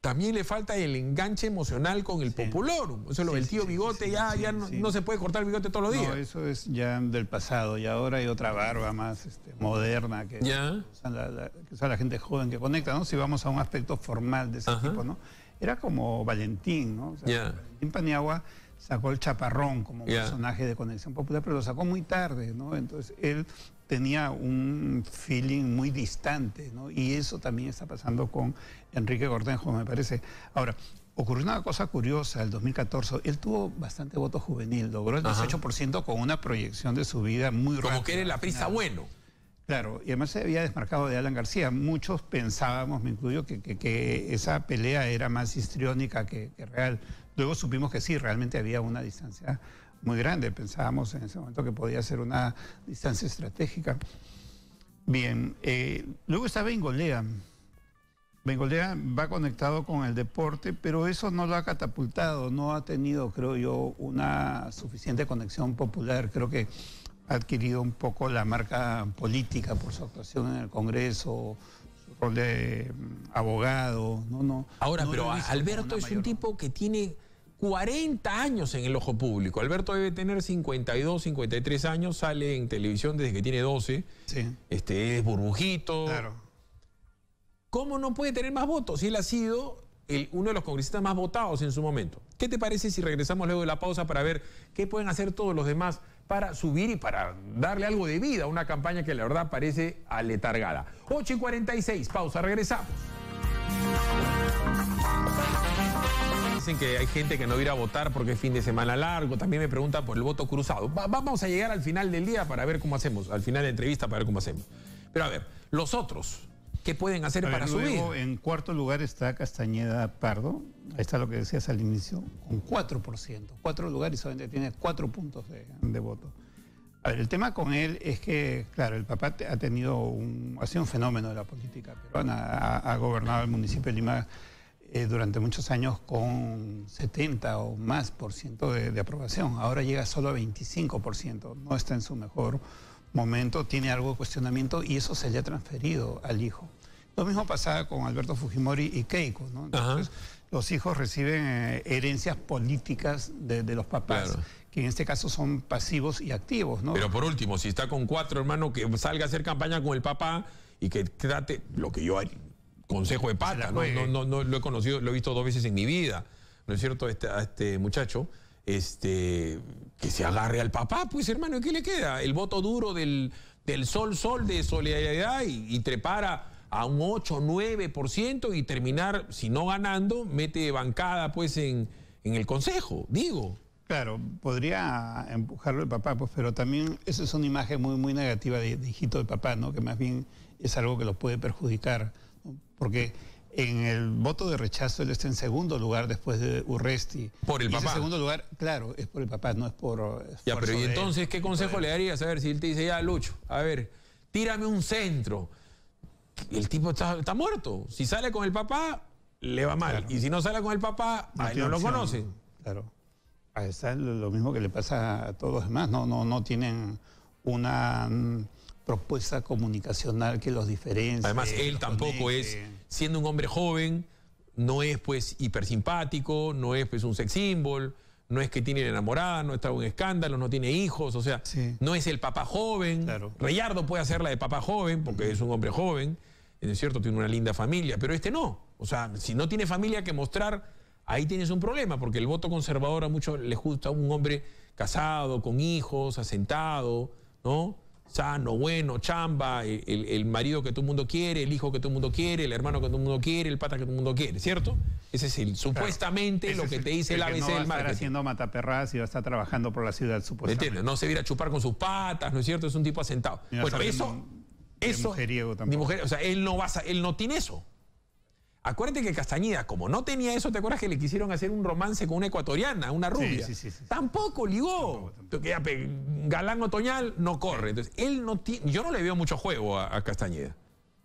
también le falta el enganche emocional con el popular. Eso lo del tío bigote, ya, ya no, se puede cortar el bigote todos los días. No, eso es ya del pasado y ahora hay otra barba más este, moderna que, ¿Ya? la, la, gente joven que conecta, ¿no? Si vamos a un aspecto formal de ese tipo, ¿no? era como Valentín, ¿no? Valentín Paniagua sacó el chaparrón como personaje de conexión popular, pero lo sacó muy tarde, ¿no? Entonces él tenía un feeling muy distante, ¿no? Y eso también está pasando con Enrique Cortenjo, me parece. Ahora, ocurrió una cosa curiosa, el 2014, él tuvo bastante voto juvenil, logró el 18% con una proyección de su vida muy rápida. Como que era la prisa bueno. Claro, y además se había desmarcado de Alan García. Muchos pensábamos, me incluyo, que, esa pelea era más histriónica que, real. Luego supimos que sí, realmente había una distancia muy grande. Pensábamos en ese momento que podía ser una distancia estratégica. Bien, eh, luego está Bengolea. Bengolea va conectado con el deporte, pero eso no lo ha catapultado, no ha tenido, creo yo, una suficiente conexión popular. Creo que ha adquirido un poco la marca política por su actuación en el Congreso, su rol de mm, abogado. No, no, Ahora, pero Alberto es un tipo que tiene 40 años en el ojo público. Alberto debe tener 52, 53 años, sale en televisión desde que tiene 12. Sí. Este, es burbujito. Claro. ¿Cómo no puede tener más votos si él ha sido uno de los congresistas más votados en su momento? ¿Qué te parece si regresamos luego de la pausa para ver qué pueden hacer todos los demás para subir y para darle algo de vida a una campaña que la verdad parece aletargada. 8 y 46, pausa, regresamos. Dicen que hay gente que no irá a votar porque es fin de semana largo. También me preguntan por el voto cruzado. vamos a llegar al final del día para ver cómo hacemos, al final de la entrevista para ver cómo hacemos. Pero a ver, los otros, ¿qué pueden hacer para subir? En cuarto lugar está Castañeda Pardo, ahí está lo que decías al inicio, con 4%. Cuatro lugares solamente tiene cuatro puntos de, voto. A ver, el tema con él es que, claro, el papá ha tenido un, ha sido un fenómeno de la política peruana, ha, gobernado el municipio de Lima eh, durante muchos años con 70 o más por ciento de, de aprobación. Ahora llega solo a 25 por ciento, no está en su mejor momento tiene algo de cuestionamiento y eso se le ha transferido al hijo. Lo mismo pasaba con Alberto Fujimori y Keiko, ¿no? Entonces, los hijos reciben eh, herencias políticas de, los papás. que en este caso son pasivos y activos, ¿no? Pero por último, si está con cuatro hermanos, que salga a hacer campaña con el papá y que trate lo que yo consejo de pata, ¿no? No, no, lo he conocido, lo he visto dos veces en mi vida, ¿no es cierto? Este, a este muchacho este, que se agarre al papá, pues hermano, ¿qué le queda? El voto duro del, del sol, sol de solidaridad y, trepara a un 8, 9% y terminar, si no ganando, mete bancada pues en, en el Consejo, digo. Claro, podría empujarlo el papá, pues, pero también eso es una imagen muy, muy negativa de, hijito de papá, ¿no? Que más bien es algo que lo puede perjudicar, porque en el voto de rechazo él está en segundo lugar después de Urresti. Por el y papá. Ese segundo lugar, claro, es por el papá, no es por. Ya, pero ¿y entonces qué consejo le darías? A ver, si él te dice, ya, Lucho, a ver, tírame un centro, el tipo está, está muerto. Si sale con el papá, le va mal. Y si no sale con el papá, no, no lo conoce. Claro. Ahí está lo mismo que le pasa a todos los demás. No, no, no tienen una propuesta comunicacional que los diferencie. Además, él tampoco es, siendo un hombre joven, no es pues hipersimpático, no es pues un sex symbol, no es que tiene enamorada, no está en un escándalo, no tiene hijos, o sea, no es el papá joven. Claro. Reyardo puede hacerla de papá joven porque es un hombre joven, es cierto, tiene una linda familia, pero este no. O sea, si no tiene familia que mostrar, ahí tienes un problema, porque el voto conservador a muchos les gusta un hombre casado, con hijos, asentado, ¿no? Sano, bueno, chamba, el, marido que todo el mundo quiere, el hijo que todo el mundo quiere, el hermano que todo el mundo quiere, el pata que todo el mundo quiere, ¿cierto? Ese es el, supuestamente lo que te dice el, ABC no del marketing. va a estar haciendo mataperras y va a estar trabajando por la ciudad, supuestamente. ¿Entiendes? No se viera a chupar con sus patas, ¿no es cierto? Es un tipo asentado. bueno, eso... eso mi mujer, o sea, él no, va él no tiene eso. Acuérdate que Castañeda, como no tenía eso, ¿te acuerdas que le quisieron hacer un romance con una ecuatoriana, una rubia? Sí, sí, sí, tampoco ligó. galán otoñal no corre. Entonces, él no tiene, yo no le veo mucho juego a, Castañeda.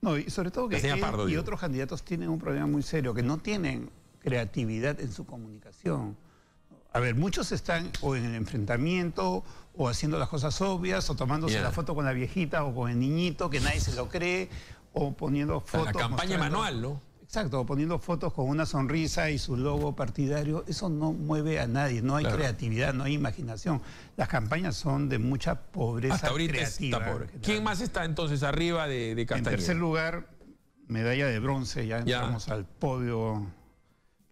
No, y sobre todo que él y otros candidatos tienen un problema muy serio, que no tienen creatividad en su comunicación. A ver, muchos están o en el enfrentamiento, o haciendo las cosas obvias, o tomándose la foto con la viejita o con el niñito, que nadie se lo cree, o poniendo fotos. La campaña manual, ¿no? Exacto, poniendo fotos con una sonrisa y su logo partidario, eso no mueve a nadie, no hay creatividad, no hay imaginación. Las campañas son de mucha pobreza Hasta ahorita creativa. Está pobre. ¿Quién más está entonces arriba de, de Castañeda? En tercer lugar, medalla de bronce, ya, entramos al podio.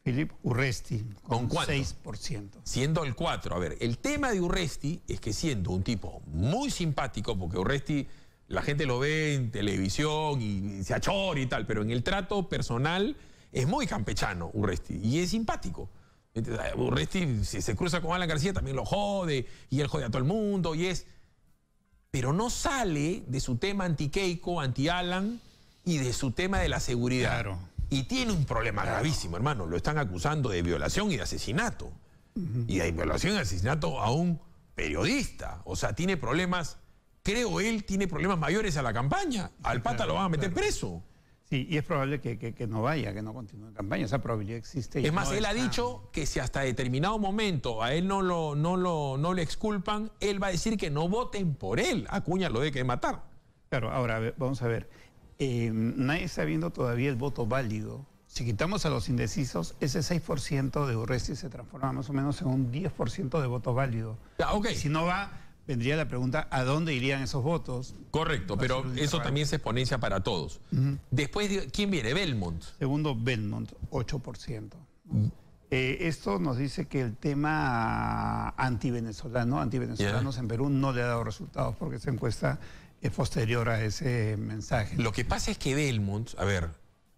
Filip Urresti, con, ¿Con 6%. Siendo el 4. A ver, el tema de Urresti es que siendo un tipo muy simpático, porque Urresti la gente lo ve en televisión y se achora y tal, pero en el trato personal es muy campechano Urresti y es simpático. Urresti, si se cruza con Alan García, también lo jode y él jode a todo el mundo y es. Pero no sale de su tema anti-Keiko, anti-Alan y de su tema de la seguridad. Y tiene un problema gravísimo, hermano. Lo están acusando de violación y de asesinato. Y de violación y asesinato a un periodista. O sea, tiene problemas creo él, tiene problemas mayores a la campaña. Al pata lo van a meter preso. Sí, y es probable que, no vaya, que no continúe en campaña. Esa probabilidad existe. es más, él ha dicho que si hasta determinado momento a él no lo, no, lo, no le exculpan, él va a decir que no voten por él. Acuña lo de que matar. Claro, ahora vamos a ver. Eh, nadie está viendo todavía el voto válido. Si quitamos a los indecisos, ese 6% de Urresti se transforma más o menos en un 10% de voto válido. Ah, okay. Si no va vendría la pregunta, ¿a dónde irían esos votos? Correcto, pero eso también se exponencia para todos. Después, ¿quién viene? Belmont. Segundo, Belmont, 8%. Eh, esto nos dice que el tema antivenezolano, antivenezolanos en Perú no le ha dado resultados porque esa encuesta es posterior a ese mensaje. Lo que pasa es que Belmont, a ver,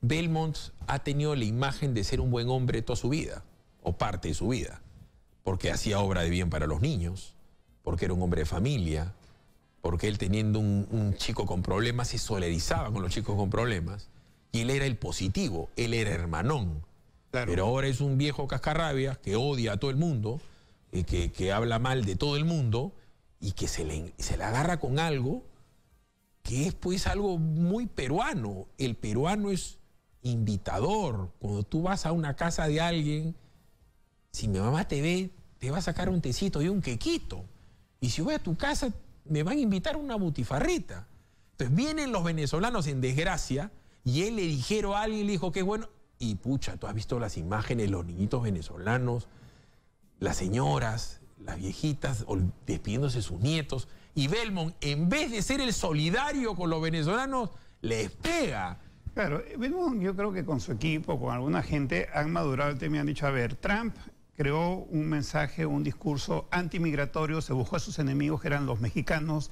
Belmont ha tenido la imagen de ser un buen hombre toda su vida, o parte de su vida, porque hacía obra de bien para los niños, porque era un hombre de familia, porque él teniendo un, chico con problemas se solidarizaba con los chicos con problemas, y él era el positivo, él era hermanón. Pero ahora es un viejo cascarrabia que odia a todo el mundo, y que, que, habla mal de todo el mundo, y que se le, se le agarra con algo que es pues algo muy peruano. El peruano es invitador. Cuando tú vas a una casa de alguien, si mi mamá te ve, te va a sacar un tecito y un quequito. Y si voy a tu casa, me van a invitar a una butifarrita. Entonces vienen los venezolanos en desgracia y él le dijeron a alguien, le dijo, qué bueno. Y pucha, tú has visto las imágenes, los niñitos venezolanos, las señoras, las viejitas despidiéndose de sus nietos. Y Belmont, en vez de ser el solidario con los venezolanos, les pega. Claro, Belmont yo creo que con su equipo, con alguna gente, han madurado y han dicho, a ver, Trump creó un mensaje, un discurso antimigratorio, se buscó a sus enemigos, que eran los mexicanos,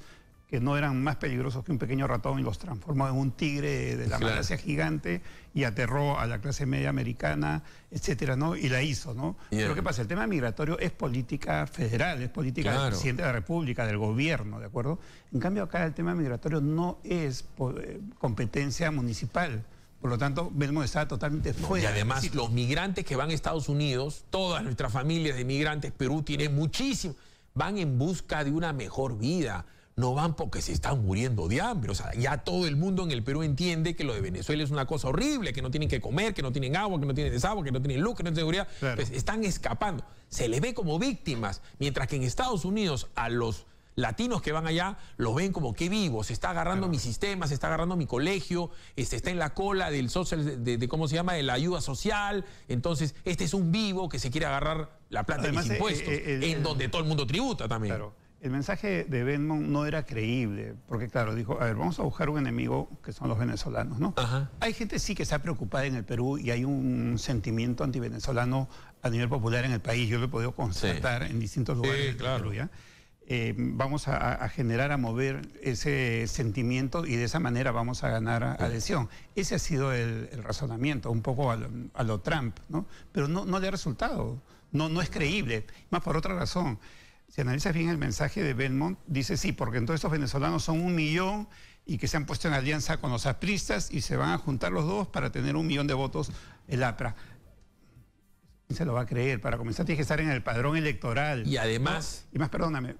que no eran más peligrosos que un pequeño ratón y los transformó en un tigre de la claro. gigante y aterró a la clase media americana, etcétera, ¿no? Y la hizo, ¿no? Pero ¿qué pasa? El tema migratorio es política federal, es política del presidente de la República, del gobierno, ¿de acuerdo? En cambio acá el tema migratorio no es eh, competencia municipal. Por lo tanto, Belmont está totalmente fuera. Y además, los migrantes que van a Estados Unidos, todas nuestras familias de migrantes, Perú tiene muchísimo, van en busca de una mejor vida. no van porque se están muriendo de hambre. O sea, ya todo el mundo en el Perú entiende que lo de Venezuela es una cosa horrible, que no tienen que comer, que no tienen agua, que no tienen desagüe, que no tienen luz, que no tienen seguridad. Pues están escapando. Se les ve como víctimas, mientras que en Estados Unidos a los latinos que van allá los ven como que vivo, se está agarrando mi sistema, se está agarrando mi colegio, este, está en la cola del social, de, cómo se llama, de la ayuda social. Entonces, este es un vivo que se quiere agarrar la plata de mis eh, impuestos, eh, en donde todo el mundo tributa también. El mensaje de Benmont no era creíble, porque claro, dijo, a ver, vamos a buscar un enemigo que son los venezolanos, ¿no? Hay gente sí que está preocupada en el Perú y hay un sentimiento antivenezolano a nivel popular en el país, yo lo he podido constatar en distintos lugares del Perú, ¿ya? Eh, vamos a, generar, a mover ese sentimiento y de esa manera vamos a ganar adhesión. Ese ha sido el, razonamiento, un poco a lo, Trump, ¿no? Pero no, no le ha resultado, no, no es creíble, más por otra razón si analizas bien el mensaje de Belmont, dice sí, porque entonces estos venezolanos son un millón y que se han puesto en alianza con los apristas y se van a juntar los dos para tener un millón de votos el APRA se lo va a creer? Para comenzar tiene que estar en el padrón electoral. Y además... Y más, perdóname,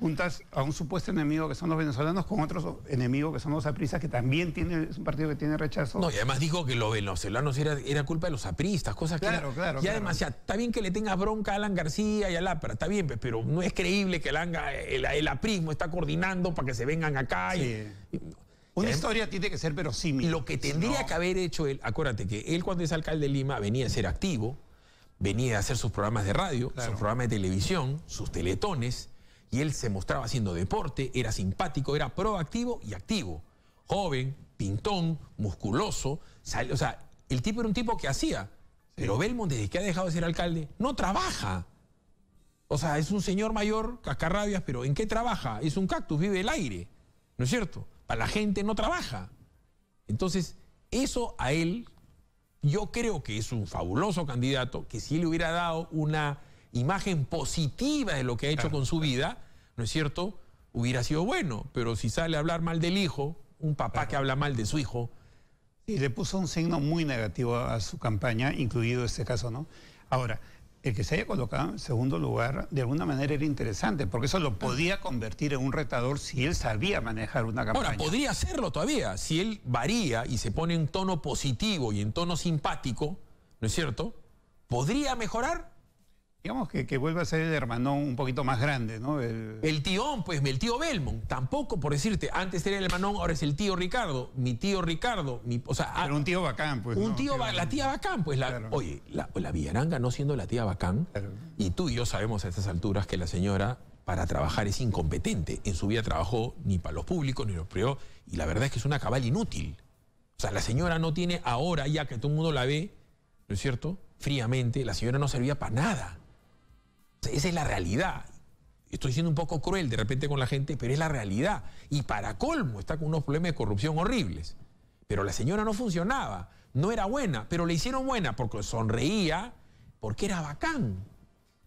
juntas a un supuesto enemigo que son los venezolanos con otros enemigos que son los apristas, que también tiene, es un partido que tiene rechazo. No, y además dijo que los venezolanos era, era culpa de los apristas, cosas claro, que... Claro, claro. Y además, está bien que le tenga bronca a Alan García y a Lápara, está bien, pero no es creíble que el, el, aprismo está coordinando para que se vengan acá y, una historia tiene que ser verosímil. Lo que tendría que haber hecho él, acuérdate que él cuando es alcalde de Lima venía a ser activo, venía a hacer sus programas de radio, sus programas de televisión, sus teletones, y él se mostraba haciendo deporte, era simpático, era proactivo y activo. Joven, pintón, musculoso, o sea, el tipo era un tipo que hacía. Pero Belmont, desde que ha dejado de ser alcalde, no trabaja. O sea, es un señor mayor, cascarrabias, pero ¿en qué trabaja? Es un cactus, vive el aire. ¿No es cierto? Para la gente no trabaja. Entonces, eso a él, yo creo que es un fabuloso candidato, que si él hubiera dado una imagen positiva de lo que ha hecho con su vida, ¿no es cierto? Hubiera sido bueno, pero si sale a hablar mal del hijo, un papá que habla mal de su hijo. Y le puso un signo muy negativo a su campaña, incluido este caso, ¿no? Ahora, el que se haya colocado en segundo lugar, de alguna manera era interesante, porque eso lo podía convertir en un retador si él sabía manejar una campaña. Ahora, podría hacerlo todavía, si él varía y se pone en tono positivo y en tono simpático, ¿no es cierto? ¿Podría mejorar? Digamos que, que vuelve a ser el hermanón un poquito más grande, ¿no? El... tío, pues, el tío Belmont. Tampoco, por decirte, antes era el hermanón, ahora es el tío Ricardo. Mi tío Ricardo. Mi, o sea, Pero un tío bacán, pues. Un tío, la tía bacán, pues. Oye, la, la Villaranga no siendo la tía bacán. Y tú y yo sabemos a estas alturas que la señora para trabajar es incompetente. En su vida trabajó ni para los públicos ni los privados. Y la verdad es que es una cabal inútil. O sea, la señora no tiene ahora, ya que todo el mundo la ve, ¿no es cierto? Fríamente, la señora no servía para nada. Esa es la realidad. Estoy siendo un poco cruel de repente con la gente, pero es la realidad. Y para colmo, está con unos problemas de corrupción horribles. Pero la señora no funcionaba, no era buena, pero le hicieron buena porque sonreía, porque era bacán.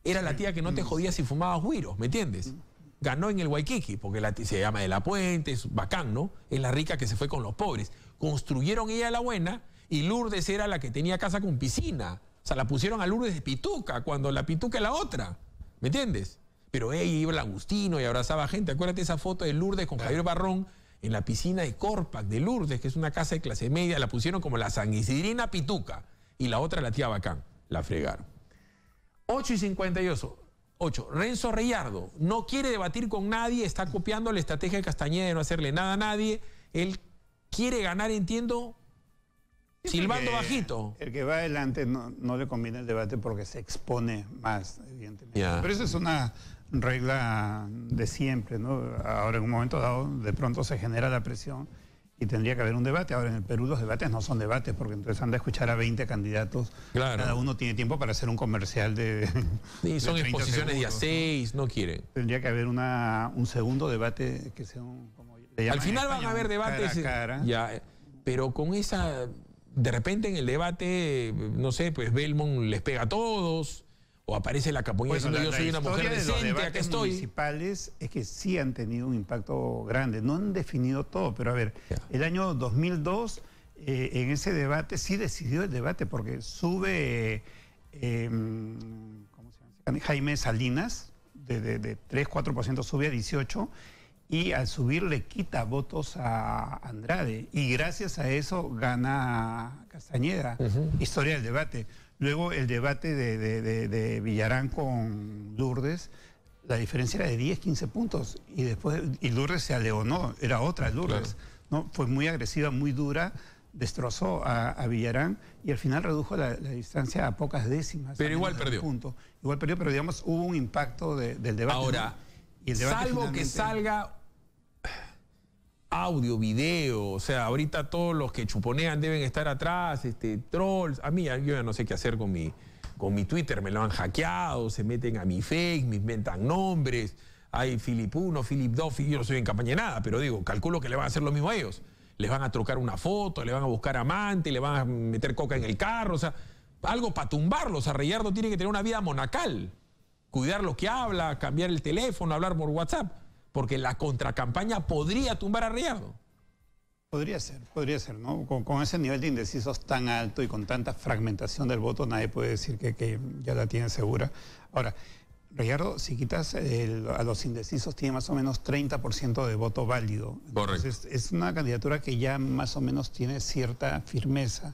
Era la tía que no te jodía si fumabas güiros, ¿me entiendes? Ganó en el Waikiki, porque la, se llama de la Puente, es bacán, ¿no? Es la rica que se fue con los pobres. Construyeron ella la buena y Lourdes era la que tenía casa con piscina. O sea, la pusieron a Lourdes de Pituca, cuando la Pituca es la otra. ¿Me entiendes? Pero ella iba al Agustino y abrazaba gente. Acuérdate esa foto de Lourdes con Javier Barrón en la piscina de Corpac de Lourdes, que es una casa de clase media. La pusieron como la San Isidrina Pituca. Y la otra la tía Bacán. La fregaron. 8 y 58. 8. Renzo Reyardo no quiere debatir con nadie, está copiando la estrategia de Castañeda de no hacerle nada a nadie. Él quiere ganar, entiendo, Silbando bajito. El que va adelante no, le conviene el debate porque se expone más, evidentemente. Pero eso es una regla de siempre, ¿no? Ahora en un momento dado de pronto se genera la presión y tendría que haber un debate. Ahora en el Perú los debates no son debates porque entonces anda a escuchar a 20 candidatos. Cada uno tiene tiempo para hacer un comercial de... Sí, son exposiciones de a 6, ¿no? quieren. Tendría que haber una, un segundo debate que sea un... Al final van a haber debates... Ya, pero con esa de repente en el debate, no sé, pues Belmont les pega a todos, o aparece la capuña diciendo yo soy una mujer decente, aquí estoy. municipales es que sí han tenido un impacto grande, no han definido todo, pero a ver, el año 2002, eh, en ese debate sí decidió el debate, porque sube em, Jaime Salinas, de, de, de 3-4% sube a 18%, y al subir le quita votos a Andrade. Y gracias a eso gana Castañeda. Historia del debate. Luego el debate de, Villarán con Lourdes, la diferencia era de 10, 15 puntos. Y después, y Lourdes se aleonó, era otra Lourdes. ¿no? Fue muy agresiva, muy dura destrozó a, Villarán y al final redujo la, distancia a pocas décimas. Pero igual perdió. Punto. Igual perdió, pero digamos hubo un impacto del debate. Ahora, salvo que salga audio, video, o sea, ahorita todos los que chuponean deben estar atrás, este, trolls, a mí yo ya no sé qué hacer con mi, con mi Twitter, me lo han hackeado, se meten a mi fake, me inventan nombres, hay Philip 1, Philip 2, yo no soy en campaña de nada, pero digo, calculo que le van a hacer lo mismo a ellos. Les van a trocar una foto, le van a buscar amante, le van a meter coca en el carro, o sea, algo para tumbarlos. A Reyardo tiene que tener una vida monacal, cuidar lo que habla, cambiar el teléfono, hablar por WhatsApp porque la contracampaña podría tumbar a Riyardo. Podría ser, podría ser, ¿no? Con, ese nivel de indecisos tan alto y con tanta fragmentación del voto, nadie puede decir que, ya la tiene segura. Ahora, Riyardo, si quitas a los indecisos, tiene más o menos 30% de voto válido. Correcto. es una candidatura que ya más o menos tiene cierta firmeza,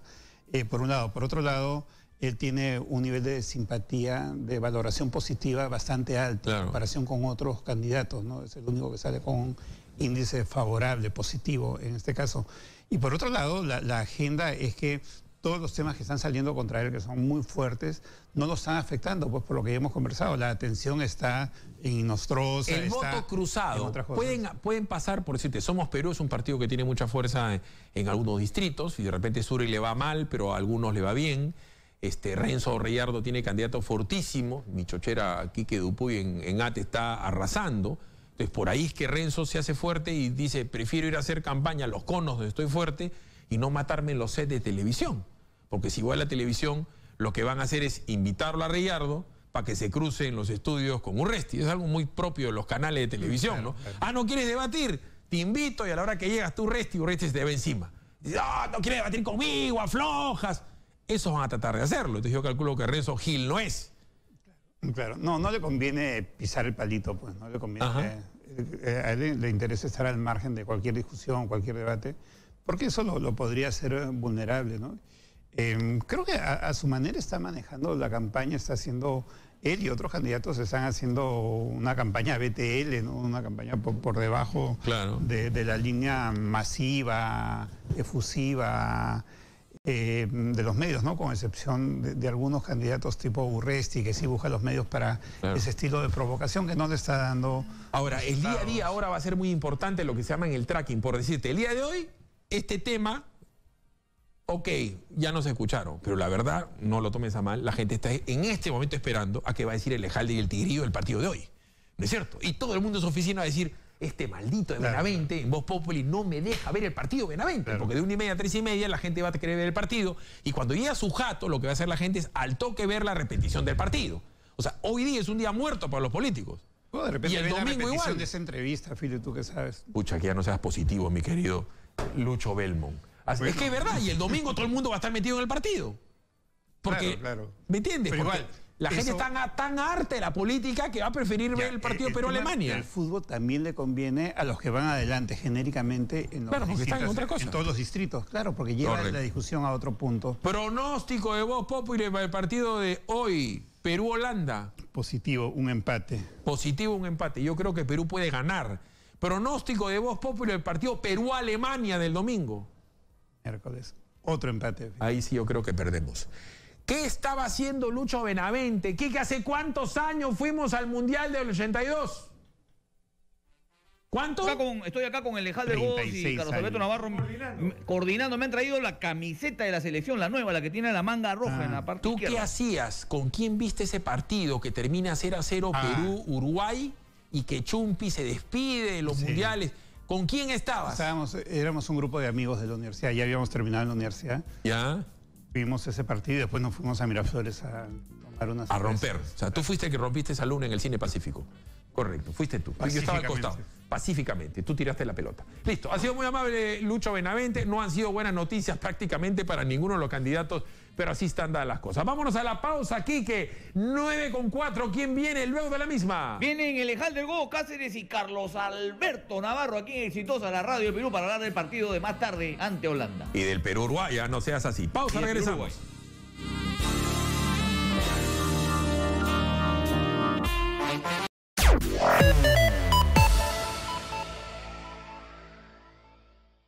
eh, por un lado. Por otro lado, él tiene un nivel de simpatía, de valoración positiva bastante alto en comparación con otros candidatos, ¿no? Es el único que sale con un índice favorable, positivo en este caso. Y por otro lado, la, agenda es que todos los temas que están saliendo contra él, que son muy fuertes, no lo están afectando, pues por lo que ya hemos conversado, la atención está en Nostrosa. El voto cruzado. Pueden, pueden pasar, por decirte, Somos Perú es un partido que tiene mucha fuerza en, algunos distritos y de repente Suri le va mal, pero a algunos le va bien. Este, Renzo Reyardo tiene candidato fortísimo, mi chochera Quique Dupuy en, en ATE está arrasando. Entonces por ahí es que Renzo se hace fuerte y dice, prefiero ir a hacer campaña a los conos donde estoy fuerte y no matarme en los sets de televisión. Porque si igual la televisión lo que van a hacer es invitarlo a Reyardo para que se cruce en los estudios con Urresti. Es algo muy propio de los canales de televisión, ¿no? Ah, ¿no quieres debatir? Te invito y a la hora que llegas tú, Urresti, Urresti se te ve encima. Ah, no quieres debatir conmigo, aflojas esos van a tratar de hacerlo. Entonces yo calculo que Renzo Gil no es. Claro, no, no le conviene pisar el palito, pues, no le conviene. Eh, a él le interesa estar al margen de cualquier discusión, cualquier debate, porque eso lo, podría hacer vulnerable, ¿no? Em, creo que a, su manera está manejando la campaña, está haciendo, él y otros candidatos están haciendo una campaña BTL, ¿no? una campaña por, debajo de, de, la línea masiva, efusiva, eh, de los medios, ¿no? Con excepción de, algunos candidatos tipo Urresti, que sí busca los medios para ese estilo de provocación que no le está dando. Ahora, el día a día ahora va a ser muy importante lo que se llama en el tracking. Por decirte, el día de hoy, este tema, ok, ya no se escucharon, pero la verdad, no lo tomes a mal, la gente está en este momento esperando a que va a decir el Ejalde y el Tigrillo del partido de hoy. ¿No es cierto? Y todo el mundo en su oficina va a decir este maldito de Benavente, en Voz Populi, no me deja ver el partido Benavente, porque de una y media a tres y media la gente va a querer ver el partido, y cuando llega su jato, lo que va a hacer la gente es al toque ver la repetición del partido. O sea, hoy día es un día muerto para los políticos. de repente y el domingo igual. de esa entrevista, Fili, tú qué sabes. Pucha, que ya no seas positivo, mi querido Lucho Belmont. Es que es verdad, y el domingo todo el mundo va a estar metido en el partido. Porque, ¿me entiendes? Pero igual, la gente está tan, harta de la política que va a preferir ver el partido Perú-Alemania. El fútbol también le conviene a los que van adelante genéricamente en, todos los distritos. Claro, porque lleva la discusión a otro punto. Pronóstico de vos, Popular, para el partido de hoy. Perú-Holanda. Positivo, un empate. Positivo, un empate. Yo creo que Perú puede ganar. Pronóstico de vos, Popular, el partido Perú-Alemania del domingo. Miércoles. Otro empate. Ahí sí yo creo que perdemos. ¿Qué estaba haciendo Lucho Benavente? ¿Qué, que hace cuántos años fuimos al Mundial del 82? ¿Cuánto? estoy acá con el Lejal de Voz y Carlos Alberto Navarro coordinando. Me han traído la camiseta de la selección, la nueva, la que tiene la manga roja en la parte ¿Tú qué hacías? ¿Con quién viste ese partido que termina 0 a 0 ah. Perú-Uruguay y que Chumpi se despide de los mundiales? ¿Con quién estabas? Estábamos, éramos un grupo de amigos de la universidad, ya habíamos terminado en la universidad. ¿Ya? Vimos ese partido y después nos fuimos a Miraflores a tomar unas. A romper. O sea, tú fuiste el que rompiste esa luna en el cine Pacífico. Correcto, fuiste tú. Yo estaba al costado. pacíficamente. Tú tiraste la pelota. Listo. Ha sido muy amable Lucho Benavente. No han sido buenas noticias prácticamente para ninguno de los candidatos, pero así están dadas las cosas. Vámonos a la pausa, aquí 9 con 4. ¿Quién viene luego de la misma? Vienen Elejal del Godo Cáceres y Carlos Alberto Navarro, aquí en Exitosa, la radio del Perú, para hablar del partido de más tarde ante Holanda. Y del Perú-Uruguay, ya no seas así. Pausa, regresamos. Perú,